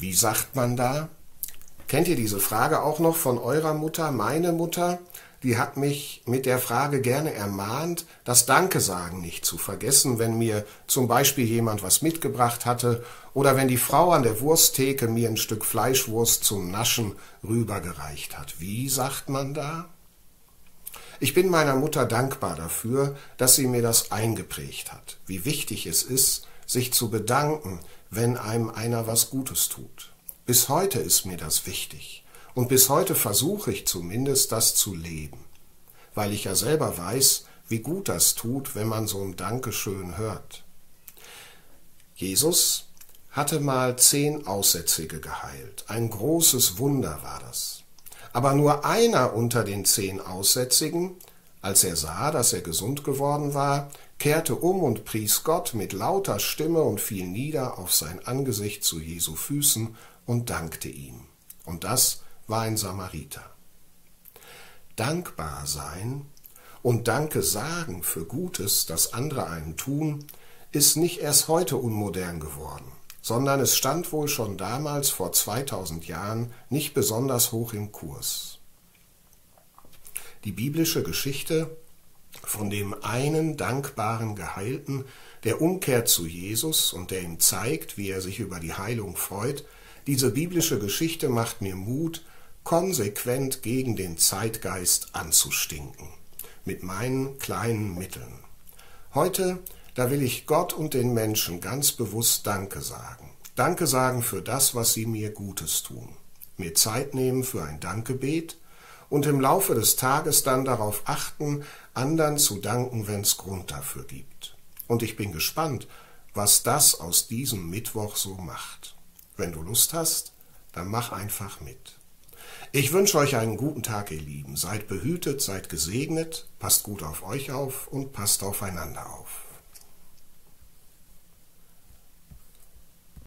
Wie sagt man da? Kennt ihr diese Frage auch noch von eurer Mutter? Meine Mutter, die hat mich mit der Frage gerne ermahnt, das Danke sagen nicht zu vergessen, wenn mir zum Beispiel jemand was mitgebracht hatte oder wenn die Frau an der Wursttheke mir ein Stück Fleischwurst zum Naschen rübergereicht hat. Wie sagt man da? Ich bin meiner Mutter dankbar dafür, dass sie mir das eingeprägt hat, wie wichtig es ist, sich zu bedanken, wenn einem einer was Gutes tut. Bis heute ist mir das wichtig und bis heute versuche ich zumindest das zu leben, weil ich ja selber weiß, wie gut das tut, wenn man so ein Dankeschön hört. Jesus hatte mal zehn Aussätzige geheilt. Ein großes Wunder war das. Aber nur einer unter den zehn Aussätzigen, als er sah, dass er gesund geworden war, kehrte um und pries Gott mit lauter Stimme und fiel nieder auf sein Angesicht zu Jesu Füßen und dankte ihm. Und das war ein Samariter. Dankbar sein und Danke sagen für Gutes, das andere einem tun, ist nicht erst heute unmodern geworden sondern es stand wohl schon damals vor 2000 Jahren nicht besonders hoch im Kurs. Die biblische Geschichte von dem einen dankbaren Geheilten, der umkehrt zu Jesus und der ihm zeigt, wie er sich über die Heilung freut, diese biblische Geschichte macht mir Mut, konsequent gegen den Zeitgeist anzustinken, mit meinen kleinen Mitteln. Heute da will ich Gott und den Menschen ganz bewusst Danke sagen. Danke sagen für das, was sie mir Gutes tun. Mir Zeit nehmen für ein Dankgebet und im Laufe des Tages dann darauf achten, anderen zu danken, wenn es Grund dafür gibt. Und ich bin gespannt, was das aus diesem Mittwoch so macht. Wenn du Lust hast, dann mach einfach mit. Ich wünsche euch einen guten Tag, ihr Lieben. Seid behütet, seid gesegnet, passt gut auf euch auf und passt aufeinander auf.